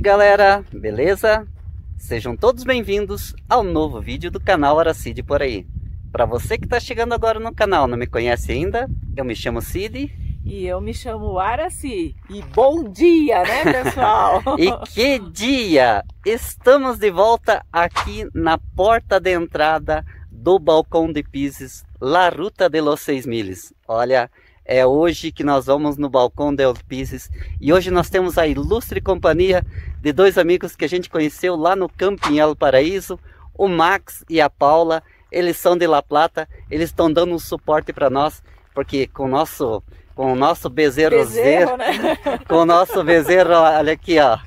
E aí galera, beleza? Sejam todos bem-vindos ao novo vídeo do canal Aracide por aí. Para você que está chegando agora no canal não me conhece ainda, eu me chamo Cid. E eu me chamo Araci. E bom dia, né pessoal? e que dia! Estamos de volta aqui na porta de entrada do Balcão de Pises, La Ruta de los Seis Miles. Olha, é hoje que nós vamos no Balcão de Pises e hoje nós temos a ilustre companhia de dois amigos que a gente conheceu lá no Camping El Paraíso, o Max e a Paula. Eles são de La Plata, eles estão dando um suporte para nós, porque com o nosso com o nosso bezerro, bezerro né? com o nosso bezerro, olha aqui, ó.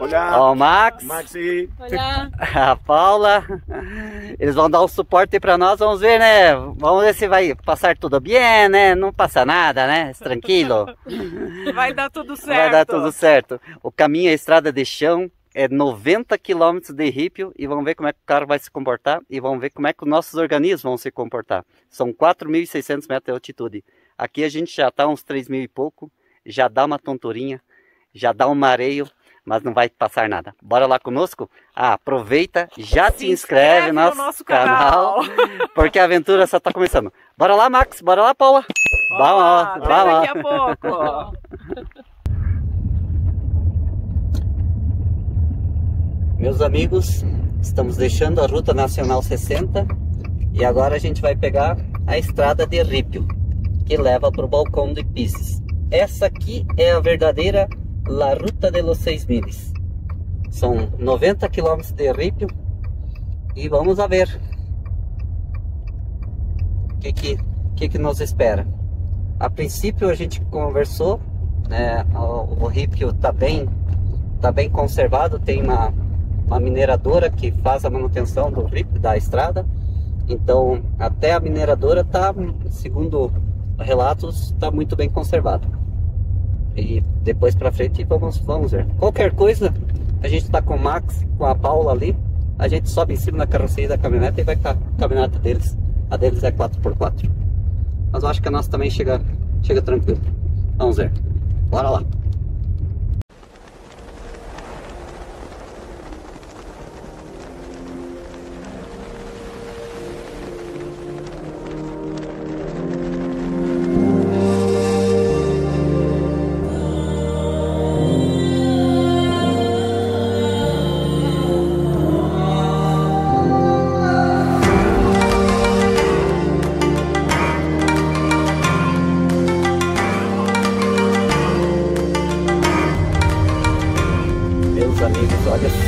Olá. Ó, o Max. Maxi. Olá. A Paula. Eles vão dar o um suporte para nós. Vamos ver, né? Vamos ver se vai passar tudo bem, né? Não passa nada, né? Tranquilo. Vai dar tudo certo. Vai dar tudo certo. O caminho, a estrada de chão, é 90 km de rípio e vamos ver como é que o carro vai se comportar e vamos ver como é que os nossos organismos vão se comportar. São 4.600 metros de altitude. Aqui a gente já está uns 3.000 e pouco, já dá uma tonturinha, já dá um mareio, mas não vai passar nada. Bora lá conosco? Ah, aproveita, já se, inscreve, no nosso, nosso canal, canal porque a aventura só está começando. Bora lá, Max, bora lá, Paula. Olá, vamos, vamos daqui a pouco. Meus amigos, estamos deixando a Ruta Nacional 60 e agora a gente vai pegar a estrada de Rípio, que leva para o balcão de Pisces. Essa aqui é a verdadeira La Ruta de los Seis Miles. São 90 quilômetros de Rípio e vamos a ver o que, que, que, que nos espera. A princípio a gente conversou, né, o, o Rípio está bem, tá bem conservado, tem uma, uma mineradora que faz a manutenção do Rípio, da estrada. Então até a mineradora está, segundo relatos, está muito bem conservado. E depois pra frente vamos, vamos ver. Qualquer coisa, a gente tá com o Max, com a Paula ali. A gente sobe em cima da carroceria da caminhonete e vai com a caminhonete deles. A deles é 4x4. Mas eu acho que a nossa também chega, chega tranquilo. Vamos ver. Bora lá.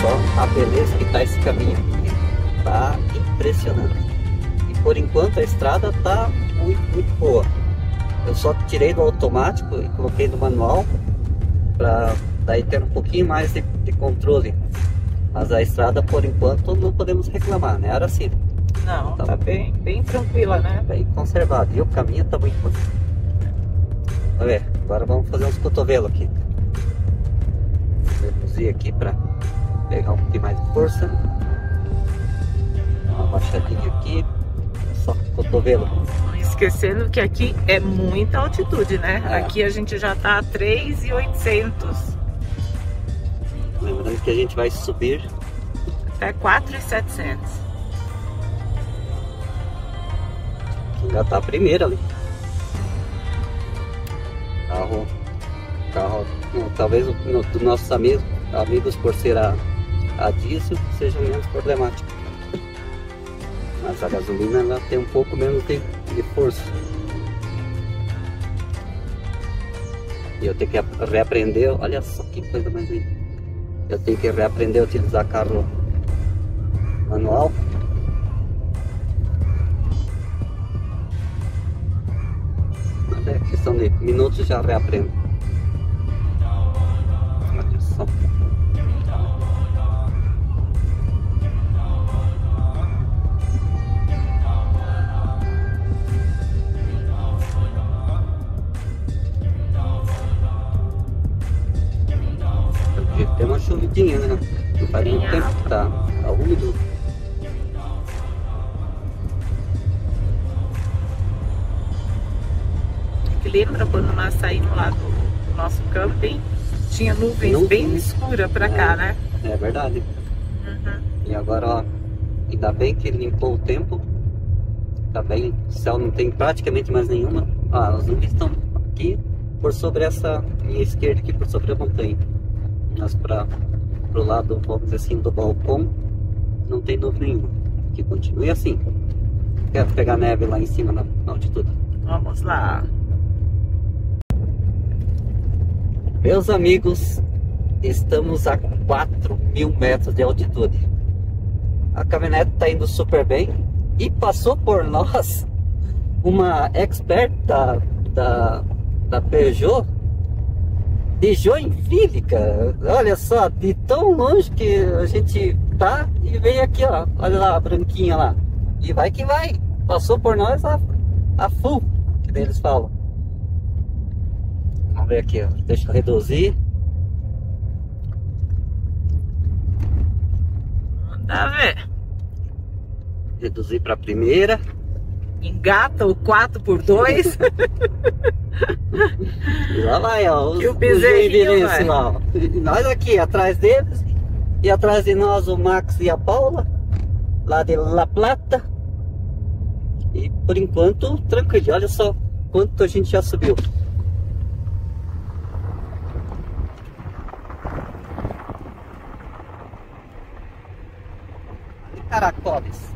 A beleza que tá esse caminho. Tá impressionante. E por enquanto a estrada tá muito, muito boa. Eu só tirei do automático e coloquei no manual para daí ter um pouquinho mais de, de, controle. Mas a estrada por enquanto não podemos reclamar, né? Era assim. Não, tá, tá bem, bem tranquila, né? Bem conservado. E o caminho tá muito bom. Ver, agora vamos fazer uns cotovelos aqui. Reduzir aqui para pegar um pouquinho mais de força. Uma baixadinha aqui. Só cotovelo. Esquecendo que aqui é muita altitude, né? É. Aqui a gente já tá a 3,800. Lembrando que a gente vai subir até 4,700. Já tá a primeira ali. Carro, carro, talvez o, do nossos amigos, amigos por ser a a diesel seja menos problemática. Mas a gasolina ela tem um pouco menos de, de força. E eu tenho que reaprender, olha só que coisa mais linda. Eu tenho que reaprender a utilizar carro manual. Mas é questão de minutos já reaprendo. Tem uma chuvidinha, né? Não faz muito tempo que tá, tá úmido. Lembra quando nós saímos lá do, do nosso camping? tinha nuvens Nuvem. bem escuras pra cá, É. né? É verdade. Uhum. E agora, ó, ainda bem que limpou o tempo. Tá bem, o céu não tem praticamente mais nenhuma. Ah, as nuvens estão aqui por sobre essa minha esquerda aqui por sobre a montanha. Mas para pro lado, vamos dizer assim, do balcão, não tem nuvem nenhuma. Que continue assim. Quero pegar neve lá em cima na, na altitude. Vamos lá. Meus amigos, estamos a 4 mil metros de altitude. A caminhonete está indo super bem e passou por nós uma expert da, da, da Peugeot de Joinville, cara. Olha só, de tão longe que a gente tá e veio aqui, ó. Olha lá a branquinha lá. E vai que vai. Passou por nós a, a full, que eles falam. Vamos ver aqui, ó. Deixa eu reduzir. Manda ver. Reduzir para primeira. Engata o 4x2. E lá vai, ó. Os, o vai. lá, nós aqui atrás deles. E atrás de nós o Max e a Paula. Lá de La Plata. E por enquanto, tranquilo. Olha só quanto a gente já subiu. Caracoles.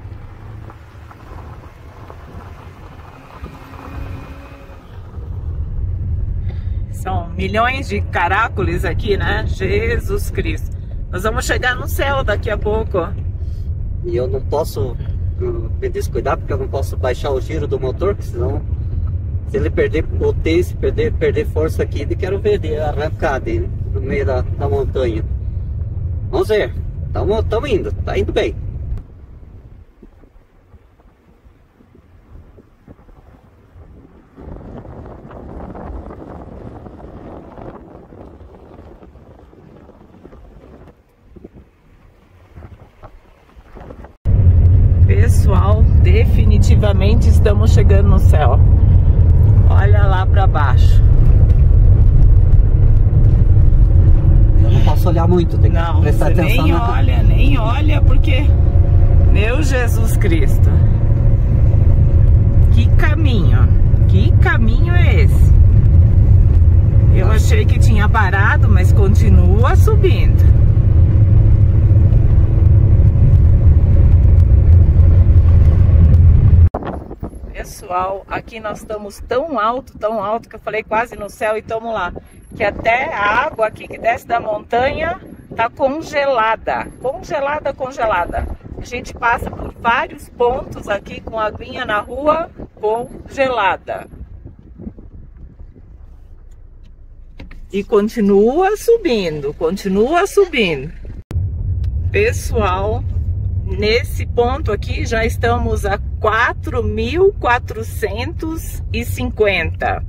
São milhões de caracoles aqui, né? Jesus Cristo. Nós vamos chegar no céu daqui a pouco. E eu não posso me descuidar porque eu não posso baixar o giro do motor, porque senão se ele perder potência, perder, perder força aqui, eu quero ver ele arrancar dele no meio da, da montanha. Vamos ver. Estamos indo, tá indo bem. Pessoal, definitivamente estamos chegando no céu. Olha lá pra baixo. Eu não posso olhar muito, tem que Não, prestar atenção nem na olha, nem olha, porque. Meu Jesus Cristo. Que caminho. Que caminho é esse? Eu achei que tinha parado, mas continua subindo. Pessoal, aqui nós estamos tão alto, tão alto, que eu falei quase no céu e estamos lá. Que até a água aqui que desce da montanha tá congelada. Congelada, congelada. A gente passa por vários pontos aqui com a aguinha na rua congelada. E continua subindo, continua subindo. Pessoal, nesse ponto aqui já estamos a 4.450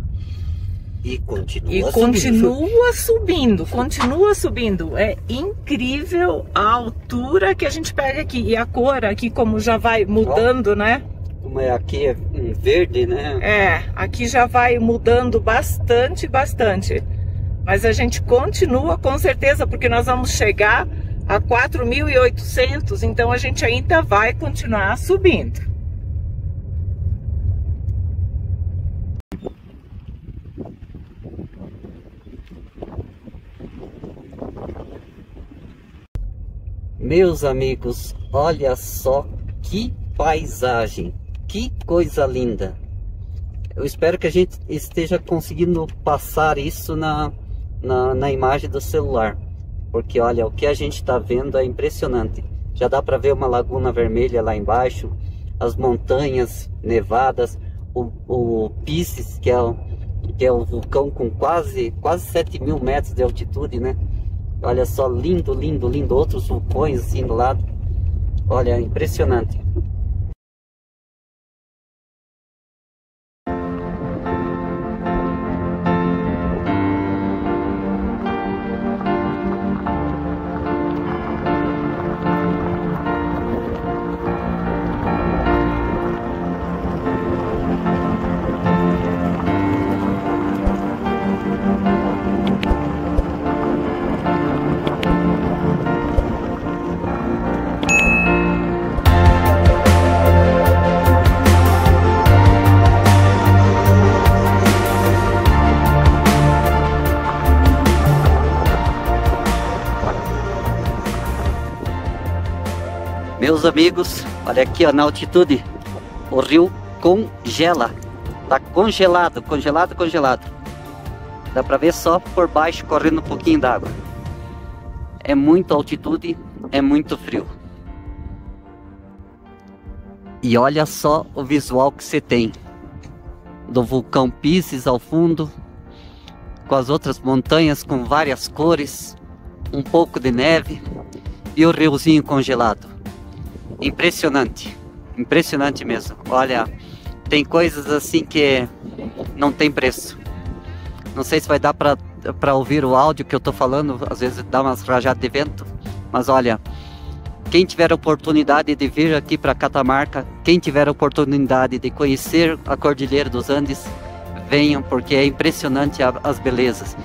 E continua e subindo. continua subindo, continua subindo. É incrível a altura que a gente pega aqui e a cor aqui como já vai mudando, né? Como é aqui é verde, né? É, aqui já vai mudando bastante, bastante. Mas a gente continua com certeza, porque nós vamos chegar a 4.800, então a gente ainda vai continuar subindo. Meus amigos, olha só que paisagem, que coisa linda. Eu espero que a gente esteja conseguindo passar isso na, na, na imagem do celular, porque olha, o que a gente está vendo é impressionante. Já dá para ver uma laguna vermelha lá embaixo, as montanhas nevadas, o, o Pisces, que é o, que é o vulcão com quase, quase 7 mil metros de altitude, né? Olha só, lindo, lindo, lindo. Outros vulcões assim do lado. Olha, impressionante. Amigos, olha aqui ó, na altitude, o rio congela. Tá congelado, congelado, congelado. Dá pra ver só por baixo correndo um pouquinho d'água. É muita altitude, é muito frio. E olha só o visual que você tem. Do vulcão Pisces ao fundo, com as outras montanhas com várias cores, um pouco de neve e o riozinho congelado. Impressionante, impressionante mesmo. Olha, tem coisas assim que não tem preço. Não sei se vai dar para ouvir o áudio que eu tô falando, às vezes dá umas rajadas de vento, mas olha, quem tiver a oportunidade de vir aqui para Catamarca, quem tiver a oportunidade de conhecer a Cordilheira dos Andes, venham porque é impressionante as belezas.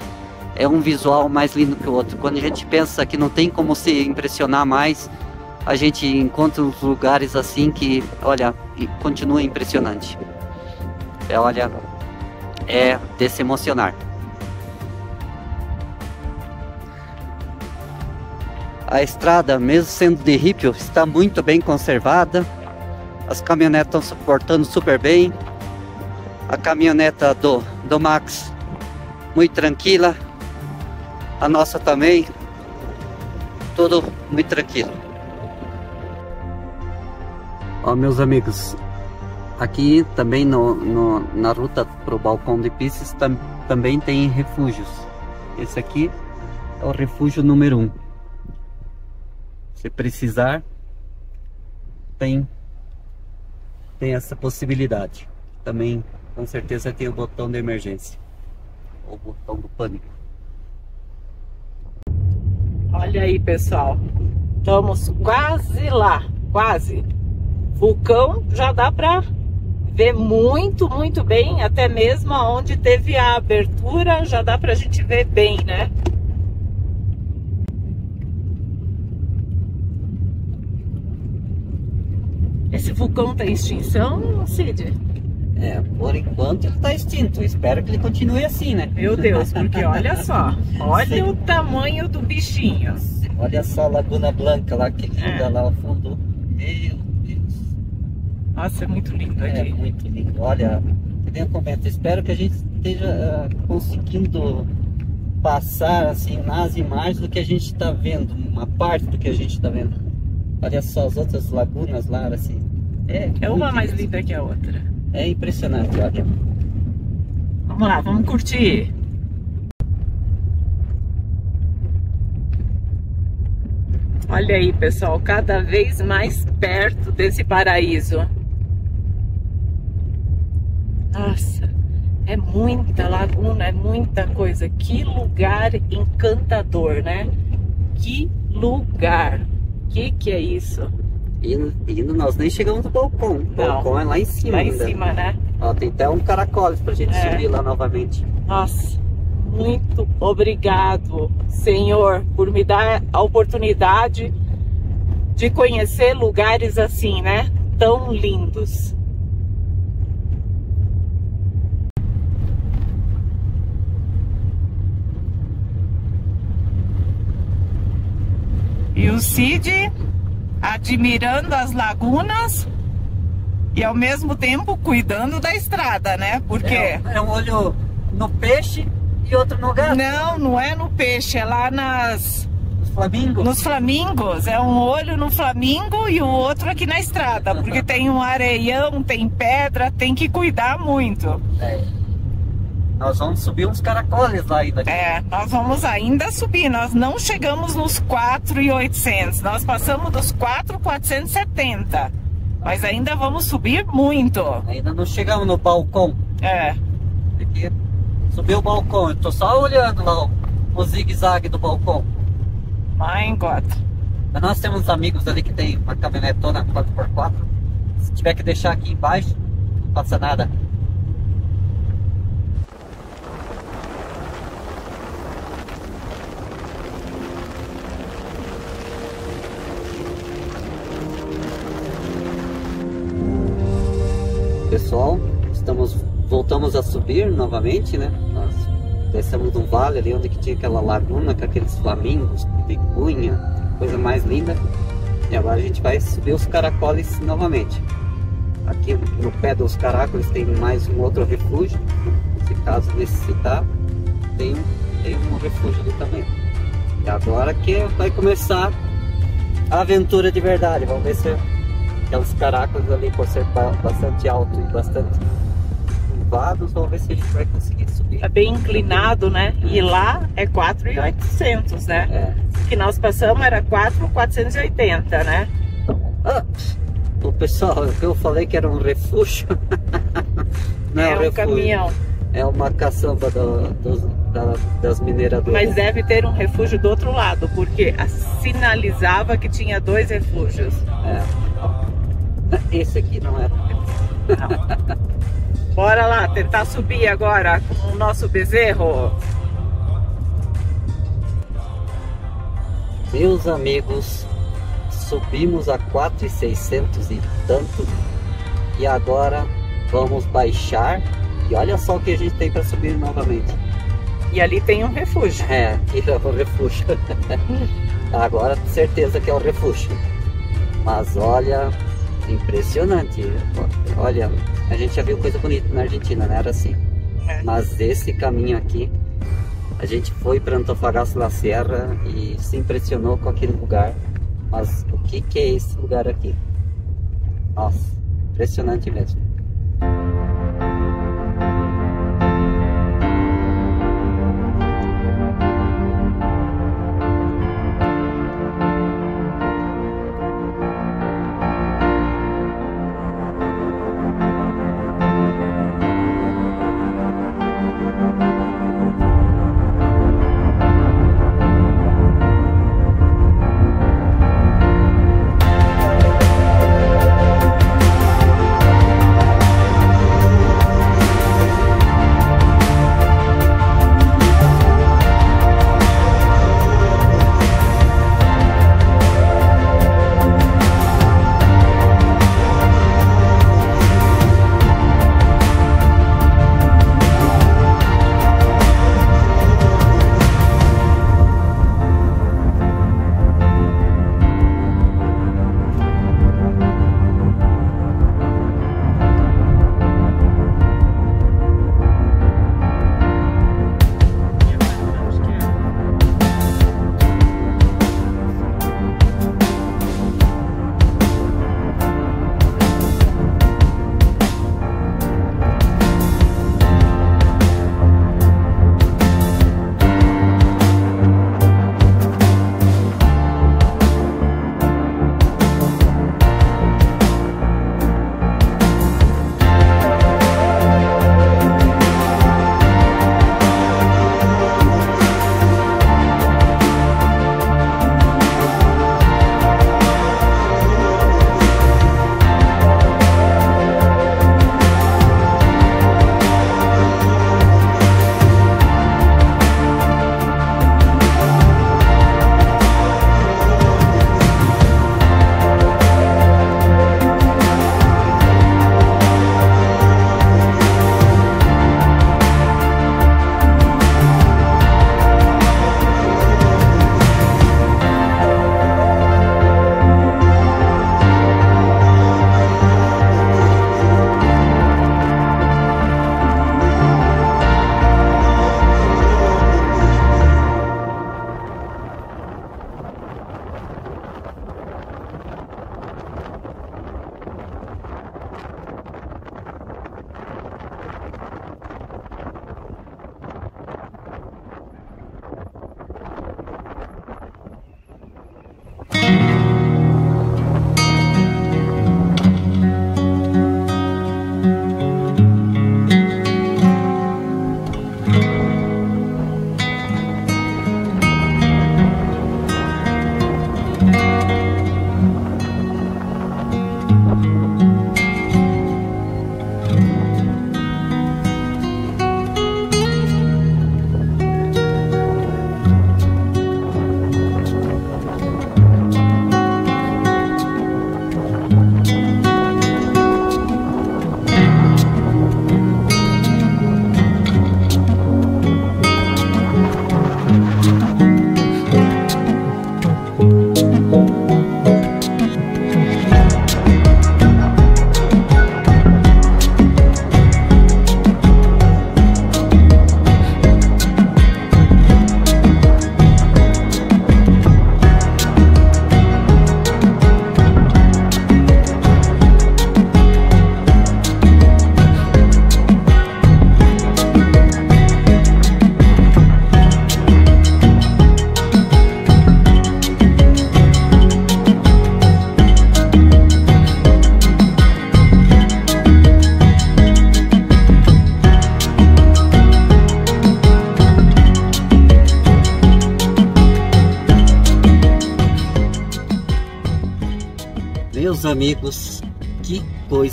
É um visual mais lindo que o outro. Quando a gente pensa que não tem como se impressionar mais, a gente encontra uns lugares assim que, olha, continua impressionante. É, olha, é de se emocionar. A estrada, mesmo sendo de ripio, está muito bem conservada. As caminhonetas estão suportando super bem. A caminhoneta do, do Max, muito tranquila. A nossa também, tudo muito tranquilo. Ó, meus amigos, aqui também no, no na ruta para o balcão de Pisces tam, também tem refúgios. Esse aqui é o refúgio número 1. Um. Se precisar, tem, tem essa possibilidade. Também, com certeza, tem o botão de emergência. Ou o botão do pânico. Olha aí, pessoal. Estamos quase lá. Quase vulcão já dá para ver muito, muito bem, até mesmo onde teve a abertura, já dá para a gente ver bem, né? Esse vulcão tá em extinção, Cid? É, por enquanto ele tá extinto. Espero que ele continue assim, né? Meu Deus, porque olha só, olha Sim. o tamanho do bichinho. Olha só a Laguna Blanca lá, que linda é. lá ao fundo. Meu nossa, é muito lindo aqui. É muito lindo. Olha, comento, espero que a gente esteja uh, conseguindo passar assim nas imagens do que a gente está vendo, uma parte do que a gente está vendo. Olha só as outras lagunas lá, assim. É, é uma mais linda que a outra. É impressionante, olha. Vamos lá, vamos curtir. Olha aí, pessoal, cada vez mais perto desse paraíso. Nossa, é muita laguna, é muita coisa. Que lugar encantador, né? Que lugar. Que que é isso? E, e nós nem chegamos no balcão. O balcão é lá em cima. Lá ainda. em cima, né? Ó, tem até um caracoles pra gente é. subir lá novamente. Nossa, muito obrigado, Senhor, por me dar a oportunidade de conhecer lugares assim, né? Tão lindos. E o Cid admirando as lagunas e ao mesmo tempo cuidando da estrada, né? Porque é, é um olho no peixe e outro no gato. Não, não é no peixe, é lá nas flamingos. Nos flamingos, é um olho no flamingo e o outro aqui na estrada, porque tem um areião, tem pedra, tem que cuidar muito. É. Nós vamos subir uns caracoles lá ainda. É, nós vamos ainda subir. Nós não chegamos nos 4,800. Nós passamos dos 4,470. Mas ainda vamos subir muito. Ainda não chegamos no balcão. É. Aqui, subir o balcão. Eu tô só olhando lá o, o zigue-zague do balcão. My God. Mas nós temos amigos ali que tem uma caminhonetona 4x4. Se tiver que deixar aqui embaixo, não passa nada. Pessoal, estamos voltamos a subir novamente, né? Nós descemos um vale ali onde que tinha aquela laguna com aqueles flamingos, pigunha, coisa mais linda. E agora a gente vai subir os caracoles novamente. Aqui no pé dos caracoles tem mais um outro refúgio. Se caso necessitar, tem, tem um refúgio ali também. E agora que vai começar a aventura de verdade. Vamos ver se aqueles caracoles ali, por ser bastante alto e bastante curvados, vamos ver se a gente vai conseguir subir. É bem inclinado, né? E lá é 4,800, né? É que nós passamos era 4,480, né? Ah, o pessoal, eu falei que era um refúgio. Não é, é um, refúgio. caminhão. É uma caçamba do, do, da, das mineradoras. Mas deve ter um refúgio do outro lado, porque sinalizava que tinha dois refúgios. É. Esse aqui não era refúgio. Não. Bora lá, tentar subir agora com o nosso bezerro. Meus amigos, subimos a 4,600 e tanto e agora vamos baixar e olha só o que a gente tem para subir novamente. E ali tem um refúgio. É, aqui é o refúgio. agora certeza que é o refúgio. Mas olha, impressionante. Olha, a gente já viu coisa bonita na Argentina, não era assim. É. Mas esse caminho aqui a gente foi para Antofagasta da Serra e se impressionou com aquele lugar. Mas o que, que é esse lugar aqui? Nossa, impressionante mesmo.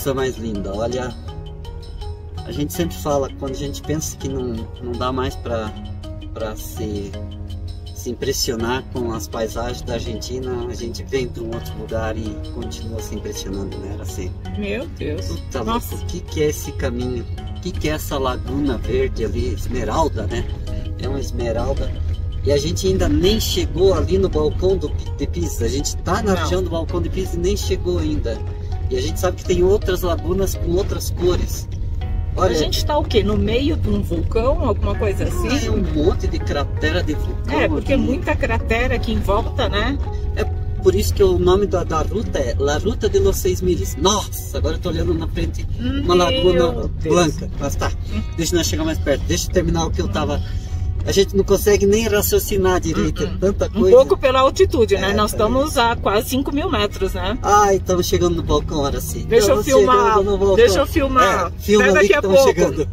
Coisa mais linda. Olha, a gente sempre fala, quando a gente pensa que não, não dá mais para se, se impressionar com as paisagens da Argentina, a gente vem para um outro lugar e continua se impressionando, né? Assim, Meu Deus. puta Nossa. o que, que é esse caminho? O que, que é essa laguna verde ali? Esmeralda, né? É uma esmeralda. E a gente ainda nem chegou ali no balcão do, de Pisa. A gente tá na região do balcão de Pisa e nem chegou ainda. E a gente sabe que tem outras lagunas com outras cores. Olha, a gente tá o quê? No meio de um vulcão, alguma coisa é assim? um monte de cratera de vulcão. É, porque é ali. muita cratera aqui em volta, né? É por isso que o nome da, da ruta é La Ruta de los Seis Miles. Nossa, agora eu tô olhando na frente uma Meu laguna Deus. blanca. Mas tá, deixa nós chegar mais perto. Deixa eu terminar o que eu tava. A gente não consegue nem raciocinar direito, é tanta Um coisa. pouco pela altitude, né? É, Nós tá estamos a quase 5 mil metros, né? Ai, estamos chegando no balcão, agora sim. Deixa eu filmar. chegando no balcão. Deixa eu filmar. É, filma Até ali que daqui a estamos pouco. chegando.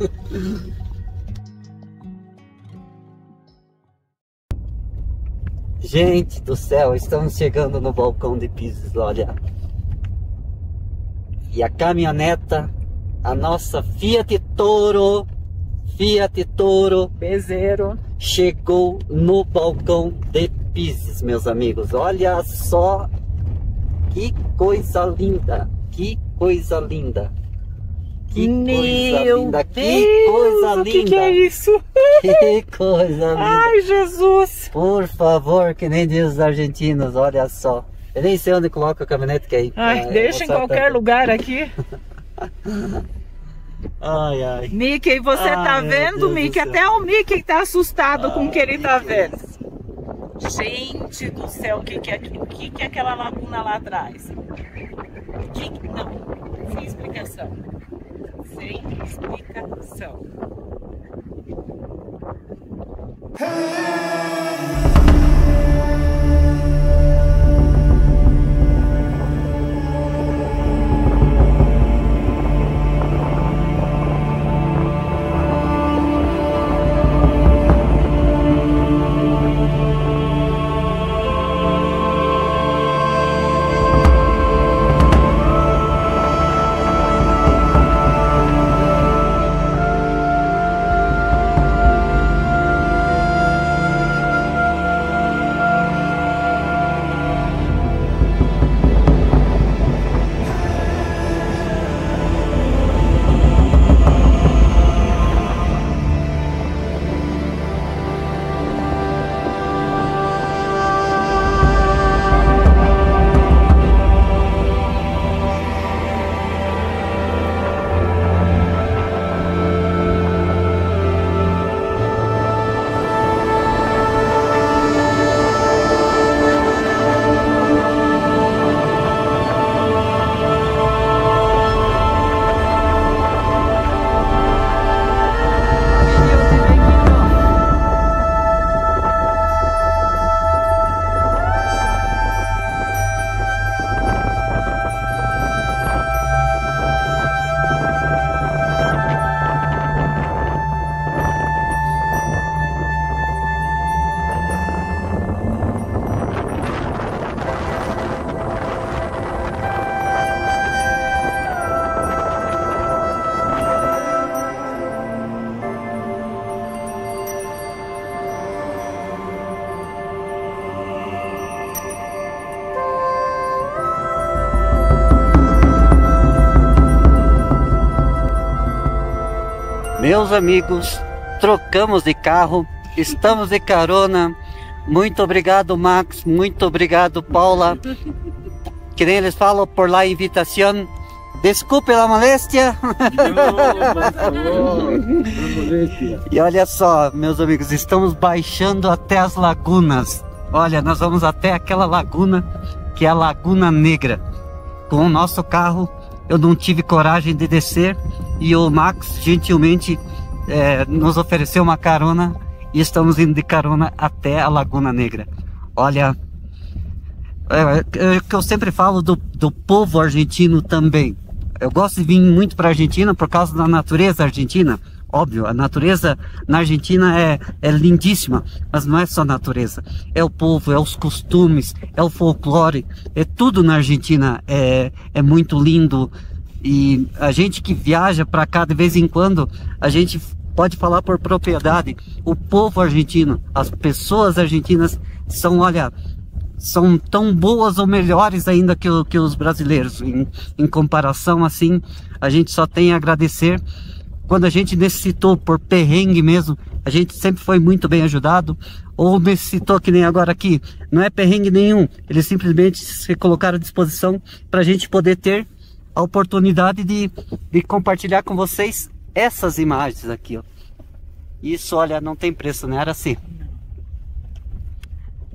Gente do céu, estamos chegando no balcão de Pisos, olha. E a caminhoneta, a nossa Fiat Toro, Fiat Toro, Bezeiro. Chegou no balcão de Pises, meus amigos. Olha só que coisa linda, que coisa linda. Que coisa Meu linda, Deus, que coisa linda. o que, que é isso? Que coisa linda. Ai, Jesus. Por favor, que nem diz os argentinos, olha só. Eu nem sei onde coloca a caminhonete que é aí. Ai, Ah, deixa em qualquer tanto. lugar aqui. Ai, ai. Mickey, você Ai, tá vendo, Deus Mickey? Até o Mickey tá assustado com o que ele tá vendo. Gente do céu, o que, que, é, o que, que é aquela laguna lá atrás? O que, não, sem explicação. Sem explicação. Meus amigos, trocamos de carro, estamos de carona. Muito obrigado, Max. Muito obrigado, Paula. Que nem eles falam por lá, invitação. Desculpe a moléstia. E olha só, meus amigos, estamos baixando até as lagunas. Olha, nós vamos até aquela laguna que é a Laguna Negra. Com o nosso carro, eu não tive coragem de descer e o Max gentilmente eh, nos ofereceu uma carona e estamos indo de carona até a Laguna Negra. Olha, é, é o que eu sempre falo do, do povo argentino também. Eu gosto de vir muito para a Argentina por causa da natureza argentina. Óbvio, a natureza na Argentina é, é lindíssima, mas não é só natureza. É o povo, é os costumes, é o folclore, é tudo na Argentina é, é muito lindo. E a gente que viaja para cá de vez em quando, a gente pode falar por propriedade. O povo argentino, as pessoas argentinas são, olha, são tão boas ou melhores ainda que, que os brasileiros. Em, em comparação, assim, a gente só tem a agradecer quando a gente necessitou por perrengue mesmo, a gente sempre foi muito bem ajudado. Ou necessitou, que nem agora aqui, não é perrengue nenhum. Eles simplesmente se colocaram à disposição para a gente poder ter a oportunidade de, de compartilhar com vocês essas imagens aqui. Ó. Isso, olha, não tem preço, não era assim.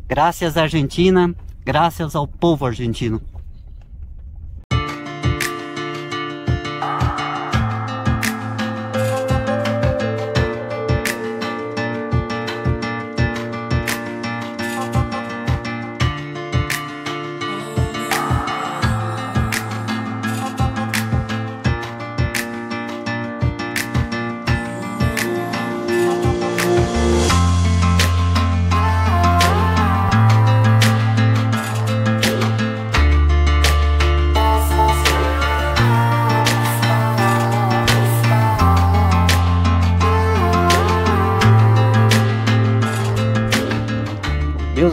Graças Argentina, graças ao povo argentino.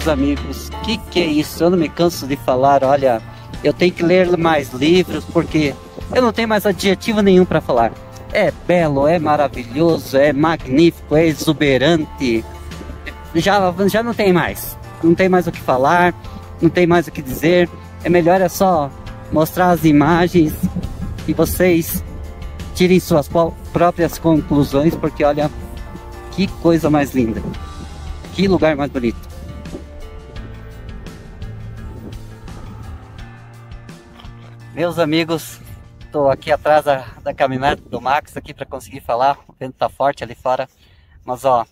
Amigos, que que é isso? Eu não me canso de falar, olha, eu tenho que ler mais livros porque eu não tenho mais adjetivo nenhum para falar. É belo, é maravilhoso, é magnífico, é exuberante. Já, já não tem mais. Não tem mais o que falar, não tem mais o que dizer. É melhor é só mostrar as imagens e vocês tirem suas próprias conclusões, porque olha, que coisa mais linda. Que lugar mais bonito. Meus amigos, estou aqui atrás da, da caminhonete do Max aqui para conseguir falar. O vento tá forte ali fora. Mas ó,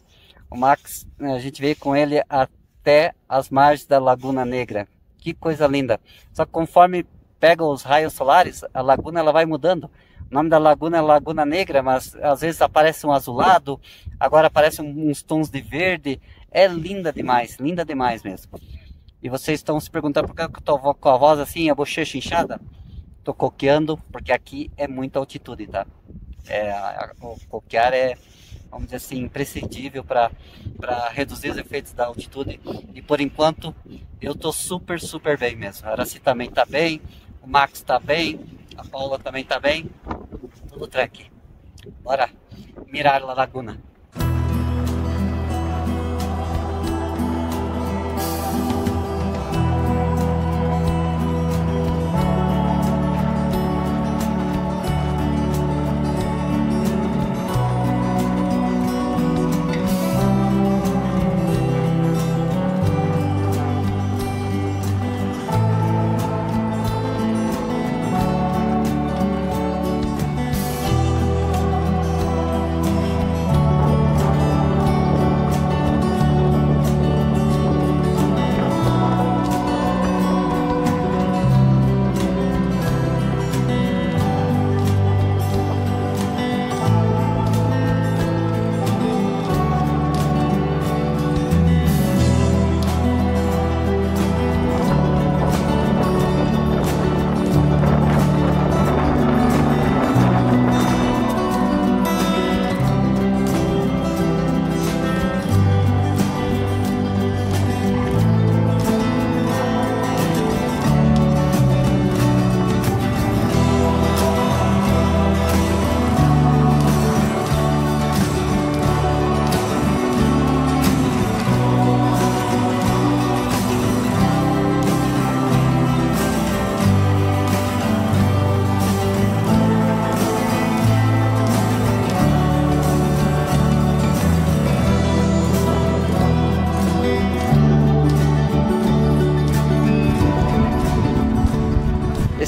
o Max, né, a gente veio com ele até as margens da Laguna Negra. Que coisa linda. Só que conforme pega os raios solares, a laguna ela vai mudando. O nome da laguna é Laguna Negra, mas às vezes aparece um azulado, agora aparecem uns tons de verde. É linda demais, linda demais mesmo. E vocês estão se perguntando por que eu estou com a voz assim, a bochecha inchada? Tô coqueando porque aqui é muita altitude, tá? É, o coquear é, vamos dizer assim, imprescindível para reduzir os efeitos da altitude. E por enquanto eu tô super, super bem mesmo. A Araci também tá bem, o Max tá bem, a Paula também tá bem. Tudo tranquilo. Bora mirar a laguna.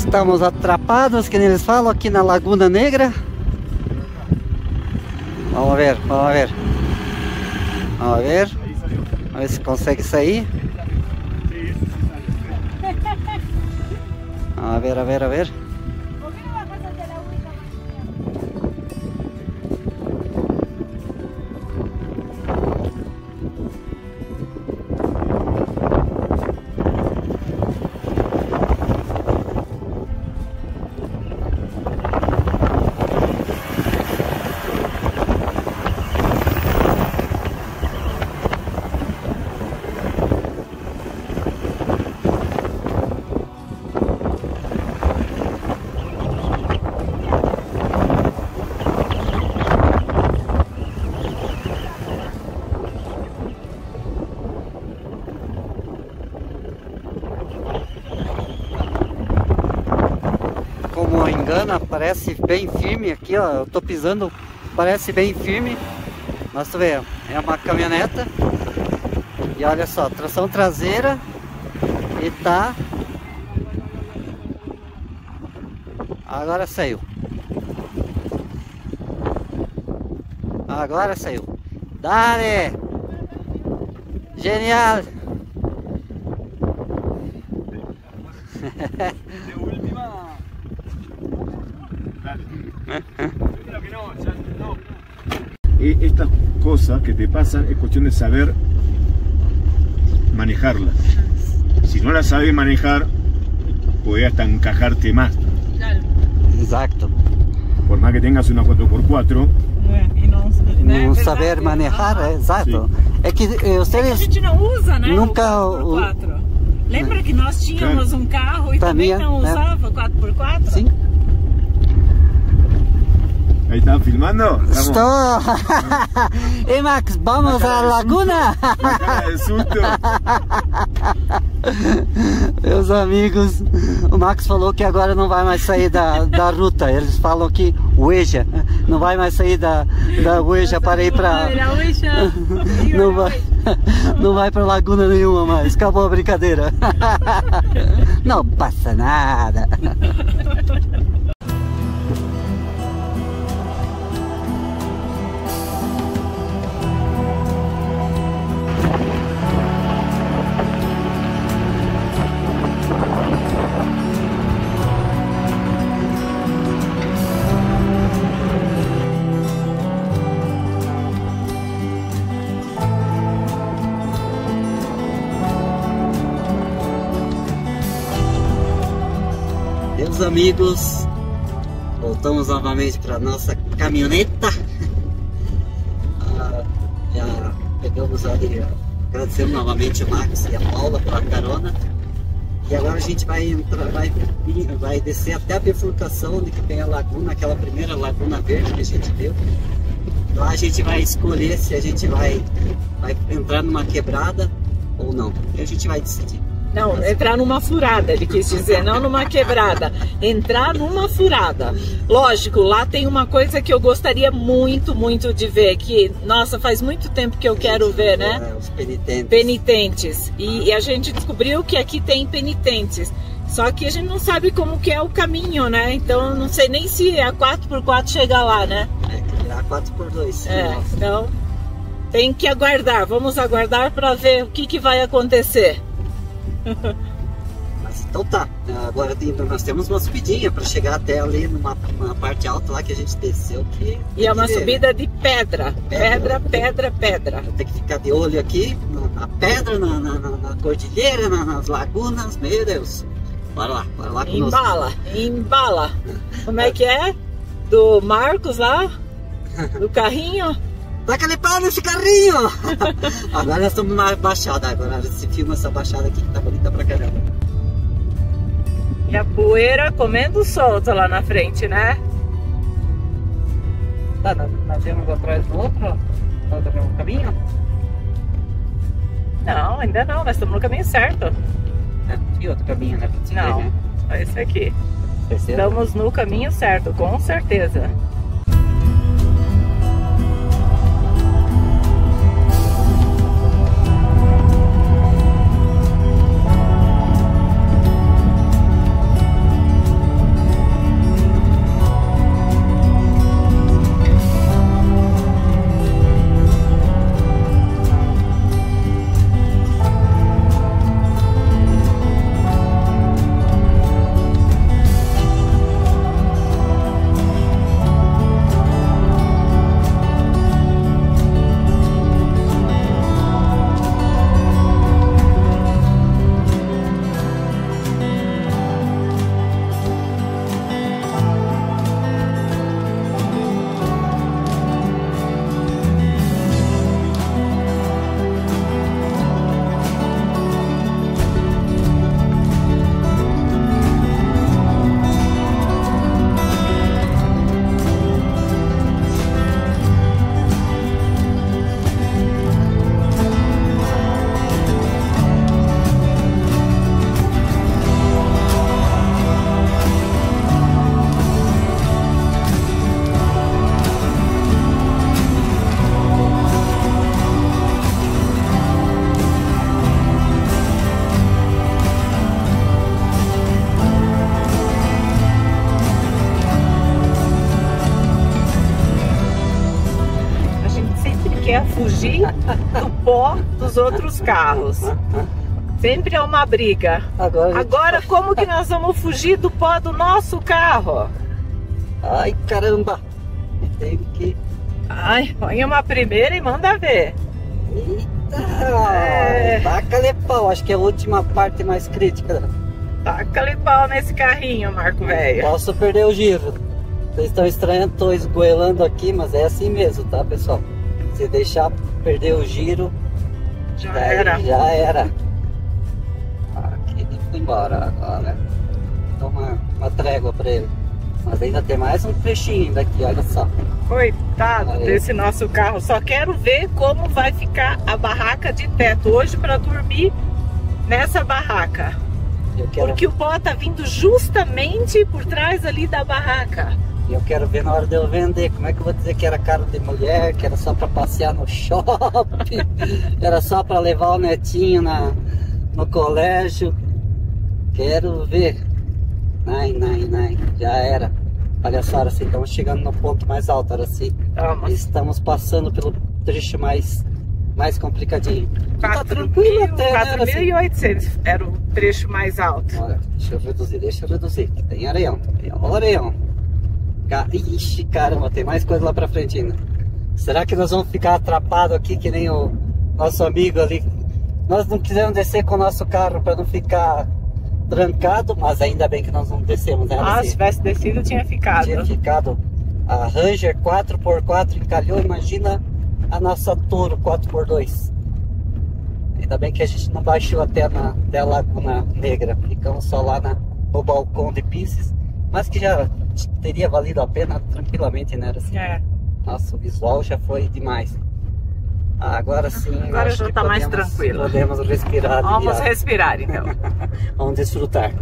Estamos atrapados, que eles falam, aqui na Laguna Negra. Vamos ver, vamos ver. Vamos ver. Vamos ver se consegue sair. A ver, a ver, a ver. Parece bem firme aqui, ó. Eu tô pisando, parece bem firme. Mas tu vê, é uma caminhoneta. E olha só, tração traseira. E tá... Agora saiu. Agora saiu. Dale! Genial! cosas que te pasan es cuestión de saber manejarlas. Si no las sabes manejar, puede hasta encajarte más. Claro. Exato. Por más que tengas una 4x4, É, e não, né, Não verdade. saber manejar, Ah, é, exato. É que eh, É que a gente não usa, né? Nunca o o- 4x4. Lembra que nós tínhamos um carro e Também, também não né? usava 4x4? Sim. Ahí están filmando. Estamos- Estou. e Max, vamos à laguna? Cara de susto. Meus amigos, o Max falou que agora não vai mais sair da, da ruta. Eles falam que Ueja, não vai mais sair da, da Ueja para ir para. Não vai, não vai para laguna nenhuma mais. Acabou a brincadeira. Não passa nada. Amigos, voltamos novamente para nossa caminhoneta. Ah, já pegamos ali, agradecemos novamente o Max e a Paula pela carona. E agora a gente vai entrar, vai, vai descer até a bifurcação onde que tem a laguna, aquela primeira laguna verde que a gente viu. Lá a gente vai escolher se a gente vai, vai entrar numa quebrada ou não. E a gente vai decidir. Não, entrar numa furada, ele quis dizer, não numa quebrada. Entrar numa furada. Lógico, lá tem uma coisa que eu gostaria muito, muito de ver, que, nossa, faz muito tempo que eu quero ver, né? É, os penitentes. Penitentes. E, e a gente descobriu que aqui tem penitentes. Só que a gente não sabe como que é o caminho, né? Então não sei nem se a 4x4 chega lá, né? É, virar 4x2. É, Nossa. então tem que aguardar. Vamos aguardar para ver o que, que vai acontecer. Mas então tá. Agora nós temos uma subidinha para chegar até ali numa, numa parte alta lá que a gente desceu. Que E é uma ver, subida de pedra. Pedra, pedra, pedra. né? Tem que ficar de olho aqui na, na pedra, na, na- na- cordilheira, na- nas lagunas. Meu Deus. Bora lá, bora lá conosco. Embala, embala. Como é que é? Do Marcos lá? Do carrinho? Taca ali pau nesse carrinho! agora nós estamos numa baixada. Agora se filma essa baixada aqui que tá bonita pra caramba. E a poeira comendo solta lá na frente, né? Tá, nós, nós viemos atrás do outro, no outro caminho. Não, ainda não. Nós estamos no caminho certo. É, e outro caminho, né? Não, né? só esse aqui. Terceiro. Estamos no caminho certo, com certeza. Carros. Sempre é uma briga. Agora, Agora, como que nós vamos fugir do pó do nosso carro? Ai, caramba! Teve que. Ai, põe uma primeira e manda ver. Eita! É. Taca-lhe pau, acho que é a última parte mais crítica. Taca-lhe pau nesse carrinho, Marco Velho. Posso perder o giro. Vocês estão estranhando, estou esgoelando aqui, mas é assim mesmo, tá, pessoal? Se deixar perder o giro, Já daí era. já era. Aqui ele foi embora agora. Dá uma, uma trégua para ele. Mas ainda tem mais um trechinho daqui, olha só. Coitado Aí. desse nosso carro. Só quero ver como vai ficar a barraca de teto hoje para dormir nessa barraca. Quero, Porque o pó tá vindo justamente por trás ali da barraca. Eu quero ver na hora de eu vender. Como é que eu vou dizer que era carro de mulher, que era só para passear no shopping, era só para levar o netinho na, no colégio. Quero ver. Nai, nai, nai. Já era. Olha só, assim, estamos chegando no ponto mais alto, era assim. Toma. Estamos passando pelo trecho mais, mais complicadinho. Tá 4 tranquilo até, né? Era assim. 4.800 era o trecho mais alto. Olha, deixa eu reduzir, deixa eu reduzir. Tem areião, tem areião. Ca- Ixi, caramba, tem mais coisa lá pra frente ainda. Será que nós vamos ficar atrapados aqui que nem o nosso amigo ali? Nós não quisemos descer com o nosso carro para não ficar trancado, mas ainda bem que nós não descemos, né? Ah, se tivesse descido, tinha ficado. tinha ficado a Ranger 4x4 encalhou, imagina a nossa Toro 4x2. Ainda bem que a gente não baixou até na até a Laguna Negra, ficamos só lá na, no balcão de Pisces, mas que já teria valido a pena tranquilamente, né? Assim, É. Nossa, o visual já foi demais. Agora sim, Agora já que tá mais tranquilo. Podemos respirar. Vamos respirar então. Vamos desfrutar.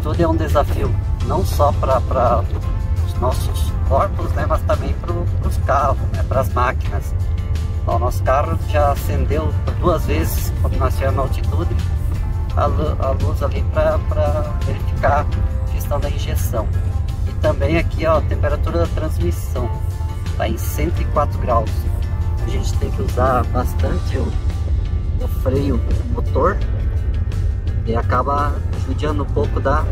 Mas a altitude é um desafio, não só para os nossos corpos, né, mas também para os carros, né, para as máquinas. O nosso carro já acendeu duas vezes quando nós tivemos altitude a a luz ali para verificar a questão da injeção. E também aqui ó, a temperatura da transmissão está em 104 graus. A gente tem que usar bastante o, o freio motor e acaba judiando um pouco da,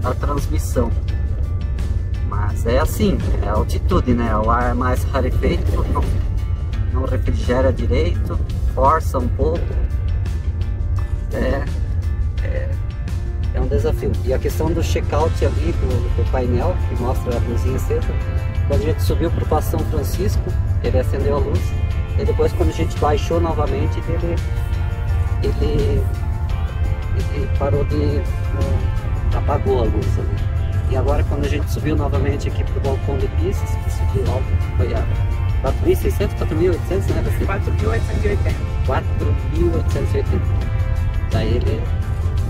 da transmissão. Mas é assim, é a altitude, né? O ar é mais rarefeito, não, refrigera direito, força um pouco. É, é, é um desafio. E a questão do check-out ali do, do, painel, que mostra a luzinha acesa, quando a gente subiu para o São Francisco, ele acendeu a luz. E depois quando a gente baixou novamente, ele, ele, ele parou de. apagou a luz ali. E agora quando a gente subiu novamente aqui para o balcão de pistas, que subiu alto, foi a 4.600, 4.800, né? 4.880. 4.880. Daí ele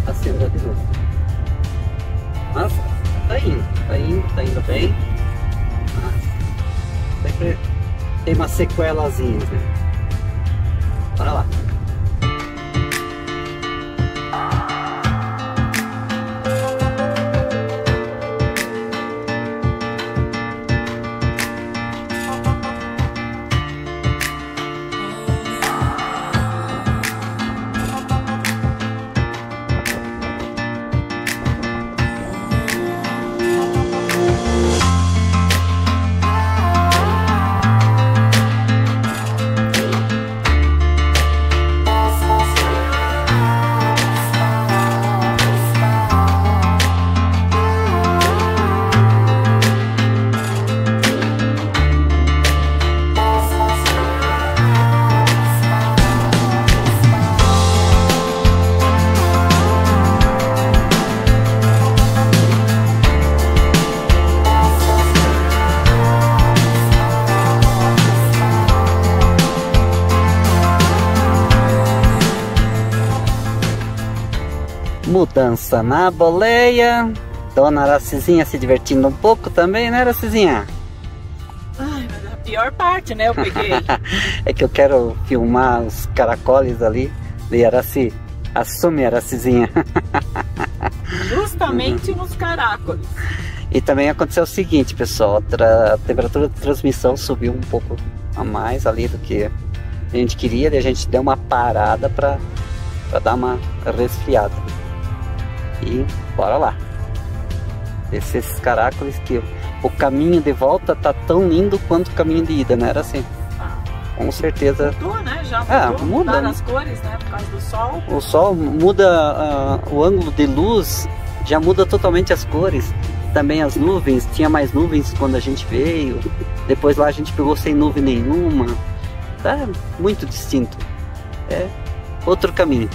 acendeu de novo. Mas tá indo, tá indo, tá indo bem. Mas sempre tem uma sequelazinha, né? Bora lá. Mudança na boleia. Dona Aracizinha se divertindo um pouco também, né, Aracizinha? Ai, mas a pior parte, né, eu peguei. é que eu quero filmar os caracoles ali de Araci. Assume, Aracizinha. Justamente uhum. nos caracoles. E também aconteceu o seguinte, pessoal, a temperatura de transmissão subiu um pouco a mais ali do que a gente queria, e a gente deu uma parada para dar uma resfriada. E bora lá. Esses caracoles que o caminho de volta tá tão lindo quanto o caminho de ida, não era assim? Com certeza. Mudou, né? Já é, mudou, é, muda. as cores, né? Por causa do sol. O sol muda uh, o ângulo de luz, já muda totalmente as cores. Também as nuvens, tinha mais nuvens quando a gente veio. Depois lá a gente pegou sem nuvem nenhuma. Tá muito distinto. É outro caminho.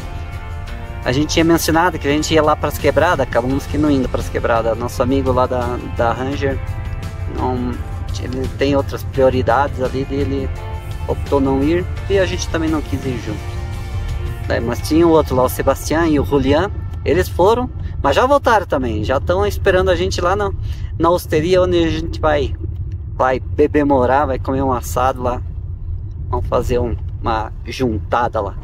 A gente tinha mencionado que a gente ia lá para as quebradas, acabamos que não indo para as quebradas. Nosso amigo lá da, da Ranger, não, ele tem outras prioridades ali, ele optou não ir e a gente também não quis ir junto. É, mas tinha o outro lá, o Sebastião e o Julian, eles foram, mas já voltaram também, já estão esperando a gente lá na, na osteria onde a gente vai, vai beber morar, vai comer um assado lá. Vamos fazer um, uma juntada lá.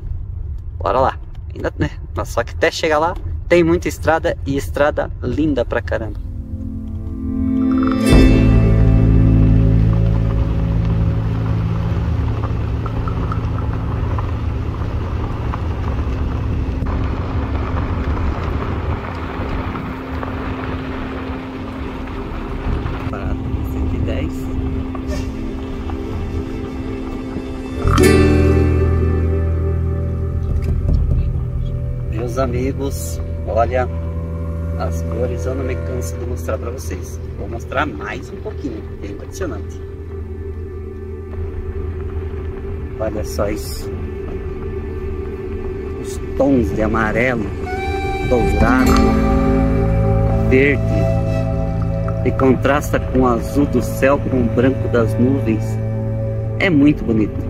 Bora lá. Ainda, né? Mas só que até chegar lá tem muita estrada e estrada linda pra caramba. Amigos, olha as cores, eu não me canso de mostrar para vocês. Vou mostrar mais um pouquinho, é impressionante. Olha só isso. Os tons de amarelo, dourado, verde, e contrasta com o azul do céu com o branco das nuvens. É muito bonito.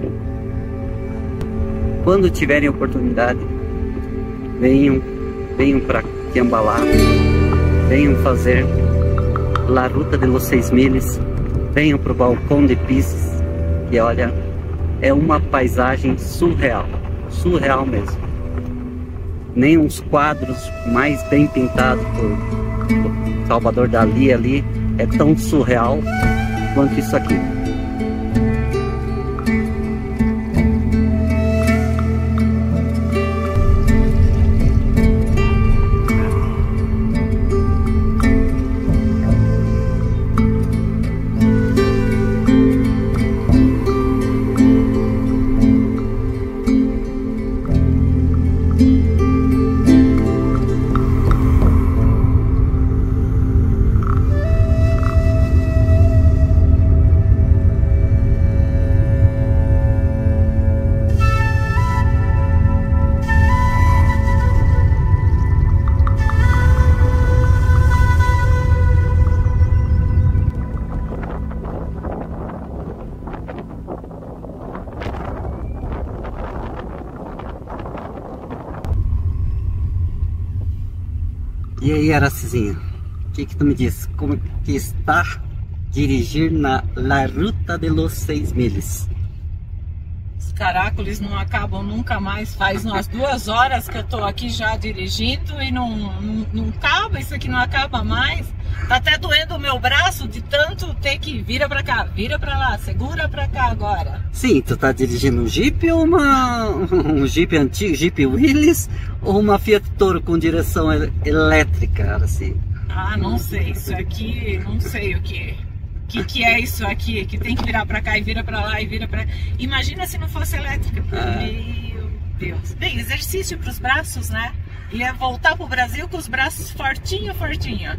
Quando tiverem oportunidade, venham, venham para Quiambalá, venham fazer La Ruta de los Seis Miles, venham para o Balcão de Pises, que olha, é uma paisagem surreal, surreal mesmo. Nem uns quadros mais bem pintados por, por Salvador Dali ali é tão surreal quanto isso aqui. E aí, Aracizinha, o que, que tu me diz? Como que está dirigir na La Ruta de los Seis Miles? Os caracoles não acabam nunca mais. Faz umas duas horas que eu tô aqui já dirigindo e não, não, não acaba, isso aqui não acaba mais. Tá até doendo o meu braço de tanto ter que vira pra cá, vira pra lá, segura pra cá agora. Sim, tu tá dirigindo um Jeep ou uma, um Jeep antigo, Jeep Willys ou uma Fiat Toro com direção el- elétrica, assim? Ah, não sei, isso aqui, não sei o que. O que, que é isso aqui? Que tem que virar pra cá e vira pra lá e vira pra. Imagina se não fosse elétrica. Ah. Meu Deus. Bem, exercício pros braços, né? Ia voltar pro Brasil com os braços fortinho, fortinho.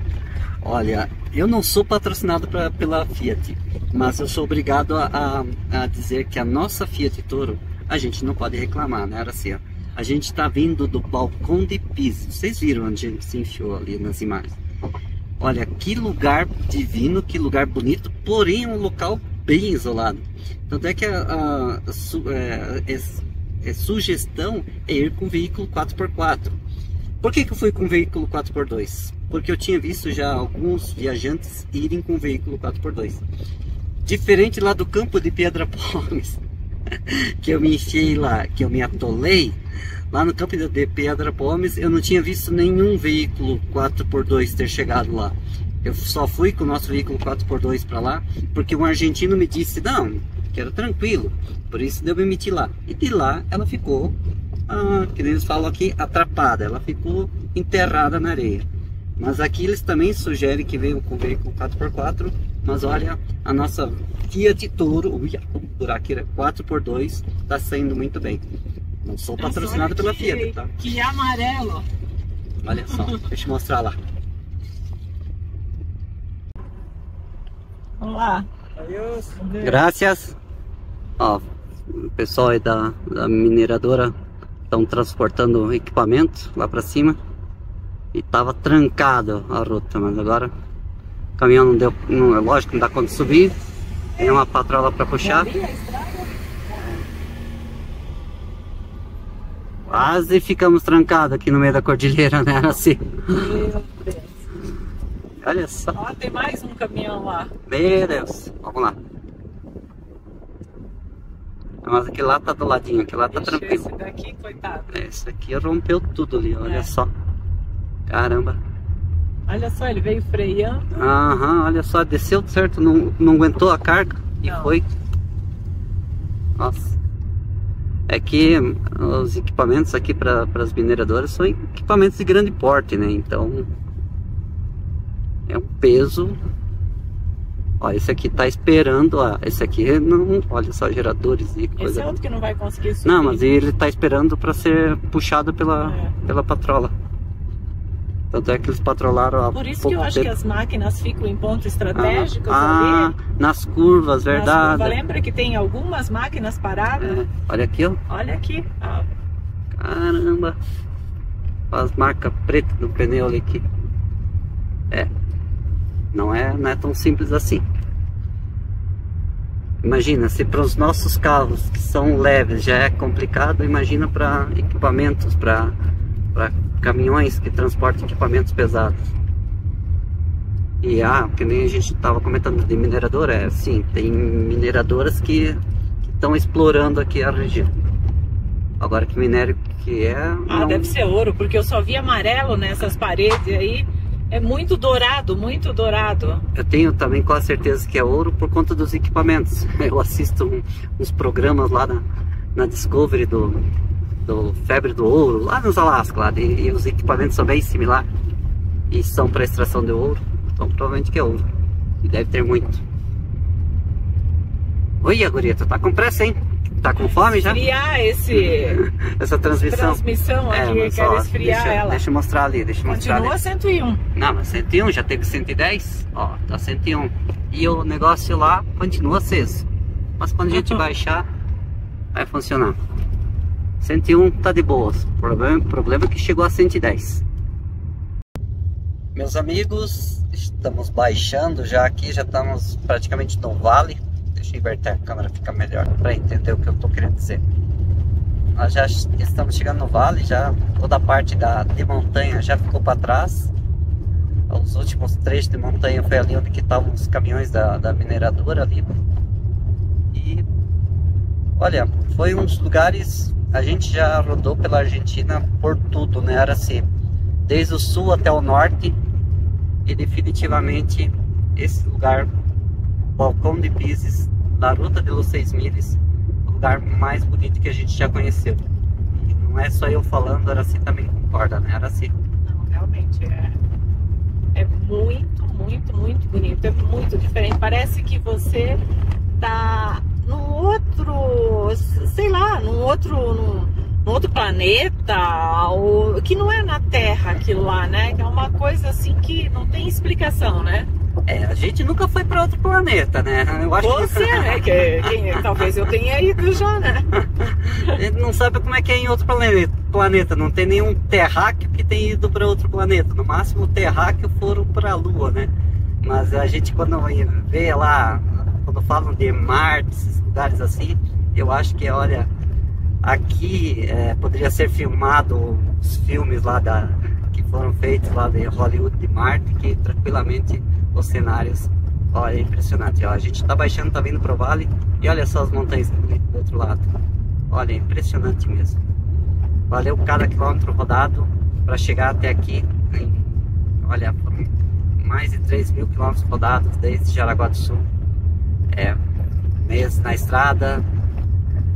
Olha, eu não sou patrocinado pra, pela Fiat, mas eu sou obrigado a, a, a dizer que a nossa Fiat Toro, a gente não pode reclamar, né, Aracia? A gente tá vindo do balcão de piso. Vocês viram onde a gente se enfiou ali nas imagens. Olha, que lugar divino, que lugar bonito, porém um local bem isolado. Tanto é que a, a- a su- é, é- é sugestão é ir com veículo 4x4. Por que, que eu fui com veículo 4x2? Porque eu tinha visto já alguns viajantes irem com veículo 4x2. Diferente lá do campo de Pedra Pomes, que eu me enfiei lá, que eu me atolei, lá no campo de Pedra Pomes eu não tinha visto nenhum veículo 4x2 ter chegado lá. Eu só fui com o nosso veículo 4x2 para lá, porque um argentino me disse, não, que era tranquilo, por isso eu me meti lá. E de lá ela ficou, ah, que eles falam aqui, atrapada, ela ficou enterrada na areia. Mas aqui eles também sugerem que venham com veículo 4x4, mas olha, a nossa Fiat Toro, ui, o buraco era 4x2, está saindo muito bem. Não sou patrocinado pela Fiat, tá? Que amarelo. Olha só, deixa eu mostrar lá. Vamos lá. Graças. Ó, o pessoal aí da, da mineradora estão transportando equipamento lá para cima. E tava trancado a ruta, mas agora o caminhão não deu, não, é lógico, não dá conta de subir. Tem uma patrola para puxar. Quase ficamos trancados aqui no meio da cordilheira, né? Assim. Meu Deus. Olha só. Ó, tem mais um caminhão lá. Meu Deus, vamos lá. Mas aquele lá tá do ladinho, aquele lá tá Ixi, tranquilo. esse daqui, coitado. Esse aqui rompeu tudo ali, olha É. só. Caramba. Olha só, ele veio freando. Aham, olha só, desceu certo, não, não aguentou a carga e Não. foi. Nossa. É que os equipamentos aqui para as mineradoras são equipamentos de grande porte, né? Então é um peso. Ó, esse aqui tá esperando, ó. Esse aqui não, olha só, geradores e Esse coisa. é outro que não vai conseguir subir. Não, mas ele tá esperando para ser puxado pela, É. pela patrola. Tanto é que eles patrolaram há Por isso que eu acho tempo. que as máquinas ficam em pontos estratégicos ah, ali. nas curvas, Nas verdade. curvas. Lembra que tem algumas máquinas paradas? É, olha aqui, ó. Olha aqui. ó. Caramba. As marcas pretas do pneu ali aqui. É. Não é, não é tão simples assim. Imagina, se para os nossos carros que são leves já é complicado, imagina para equipamentos, para caminhões que transportam equipamentos pesados. E ah, que nem a gente estava comentando de mineradora, é sim, tem mineradoras que estão explorando aqui a região. Agora que minério que é. Ah, não... deve ser ouro, porque eu só vi amarelo nessas paredes aí. É muito dourado, muito dourado. Eu tenho também quase certeza que é ouro por conta dos equipamentos. Eu assisto uns programas lá na, na Discovery do, do Febre do Ouro, lá nos Alasca, lá, e, e os equipamentos são bem similares. E são para extração de ouro, então provavelmente que é ouro. E deve ter muito. Oi, guria, tu tá com pressa, hein? Tá com fome já? Esfriar esse... Essa transmissão. transmissão é, aqui, quero ó, esfriar deixa, ela. Deixa eu mostrar ali, deixa eu mostrar Continua ali. 101. Não, mas 101 já teve 110, ó, tá 101. E o negócio lá continua aceso. Mas quando a gente uhum. baixar, vai funcionar. 101 tá de boas. O problema, problema é que chegou a 110. Meus amigos, estamos baixando já aqui, já estamos praticamente no vale. Deixa eu inverter a câmera, fica melhor para entender o que eu estou querendo dizer. Nós já estamos chegando no vale, já toda a parte da, de montanha já ficou para trás. Os últimos trechos de montanha foi ali onde estavam os caminhões da, da mineradora ali. E olha, foi um dos lugares. A gente já rodou pela Argentina por tudo, né? Era assim, desde o sul até o norte. E definitivamente esse lugar, Balcão de Pises, da Ruta de los Seis Miles, o lugar mais bonito que a gente já conheceu. E não é só eu falando, Araci também concorda, né, Araci? Não, realmente é, é muito, muito, muito bonito. É muito diferente. Parece que você tá num outro, sei lá, num outro, num, num outro planeta, ou, que não é na Terra aquilo lá, né? Que é uma coisa assim que não tem explicação, né? É, a gente nunca foi para outro planeta, né? Eu acho Você, que... né? Que, quem, talvez eu tenha ido já, né? a gente não sabe como é que é em outro planeta. planeta. Não tem nenhum terráqueo que tenha ido para outro planeta. No máximo, terráqueo foram para a Lua, né? Mas a gente, quando vê lá, quando falam de Marte, esses lugares assim, eu acho que, olha, aqui é, poderia ser filmado os filmes lá da, que foram feitos lá de Hollywood de Marte, que tranquilamente os cenários. Olha, é impressionante. Ó, a gente está baixando, tá vindo pro vale e olha só as montanhas do outro lado. Olha, é impressionante mesmo. Valeu cada quilômetro rodado para chegar até aqui. Olha, mais de 3 mil quilômetros rodados desde Jaraguá do Sul. É, meses na estrada,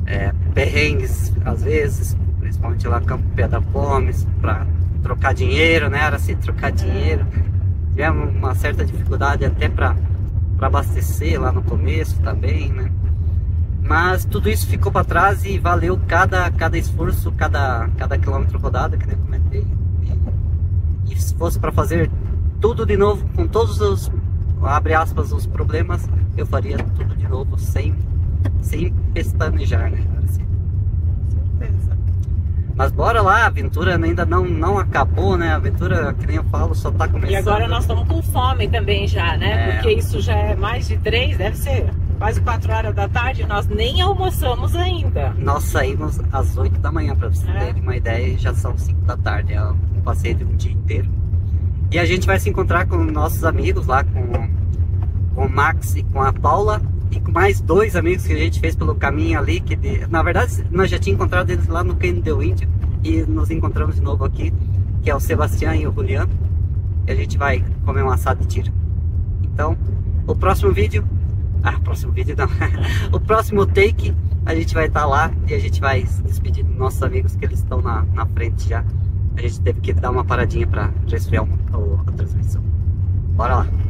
é, perrengues às vezes, principalmente lá Campo Pedra Pomes, para trocar dinheiro, né? Era assim, trocar dinheiro tivemos uma certa dificuldade até para abastecer lá no começo também, né? Mas tudo isso ficou para trás e valeu cada, cada esforço, cada, cada quilômetro rodado, que nem comentei. E, e se fosse para fazer tudo de novo, com todos os, abre aspas, os problemas, eu faria tudo de novo, sem, sem pestanejar, né? Assim. Mas bora lá, a aventura ainda não, não acabou, né? A aventura, que nem eu falo, só tá começando. E agora nós estamos com fome também já, né? É. Porque isso já é mais de três, deve ser quase quatro horas da tarde, nós nem almoçamos ainda. Nós saímos às oito da manhã, para você é. terem uma ideia, já são cinco da tarde, é um passeio de um dia inteiro. E a gente vai se encontrar com nossos amigos lá, com, com o Max e com a Paula, mais dois amigos que a gente fez pelo caminho ali, que de, na verdade nós já tínhamos encontrado eles lá no Canyon do Índio e nos encontramos de novo aqui, que é o Sebastião e o Juliano, e a gente vai comer um assado de tiro. Então, o próximo vídeo, ah, próximo vídeo não, o próximo take a gente vai estar tá lá e a gente vai se despedir dos nossos amigos que eles estão na, na frente já. A gente teve que dar uma paradinha para resfriar a transmissão. Bora lá!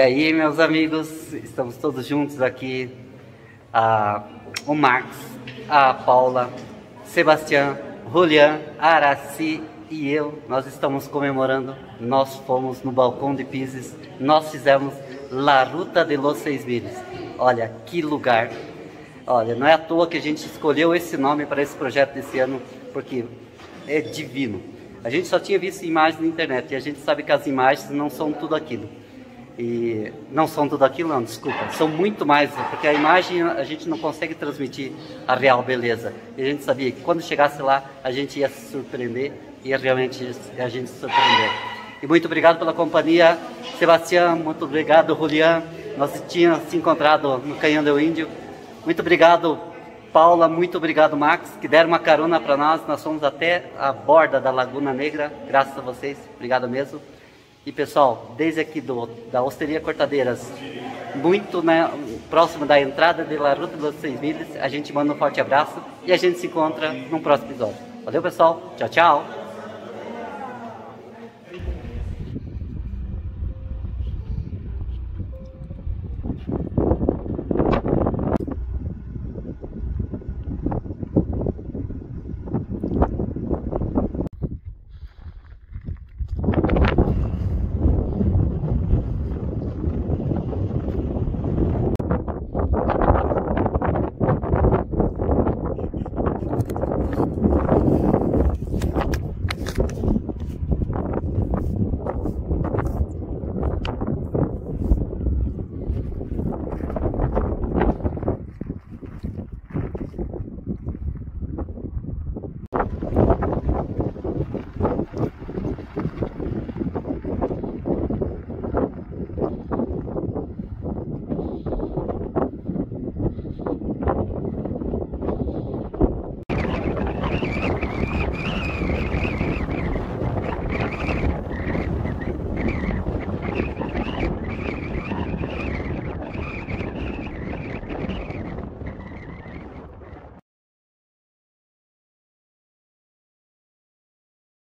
Aí, meus amigos, estamos todos juntos aqui. Ah, o Max, a Paula, Sebastião, Julian, Araci e eu, nós estamos comemorando. Nós fomos no balcão de Pises, nós fizemos La Ruta de los Seis Miles. Olha que lugar! Olha, não é à toa que a gente escolheu esse nome para esse projeto desse ano, porque é divino. A gente só tinha visto imagens na internet e a gente sabe que as imagens não são tudo aquilo. E não são tudo aquilo, não, desculpa. São muito mais, porque a imagem a gente não consegue transmitir a real beleza. E a gente sabia que quando chegasse lá a gente ia se surpreender e realmente a gente se surpreender. E muito obrigado pela companhia, Sebastião, muito obrigado, Julián. Nós tínhamos se encontrado no Canhão do Índio. Muito obrigado, Paula, muito obrigado, Max, que deram uma carona para nós. Nós fomos até a borda da Laguna Negra, graças a vocês, obrigado mesmo. E pessoal, desde aqui do, da Osteria Cortadeiras, muito né, próximo da entrada de La Ruta dos Seis Milhas, a gente manda um forte abraço e a gente se encontra num próximo episódio. Valeu, pessoal. Tchau, tchau.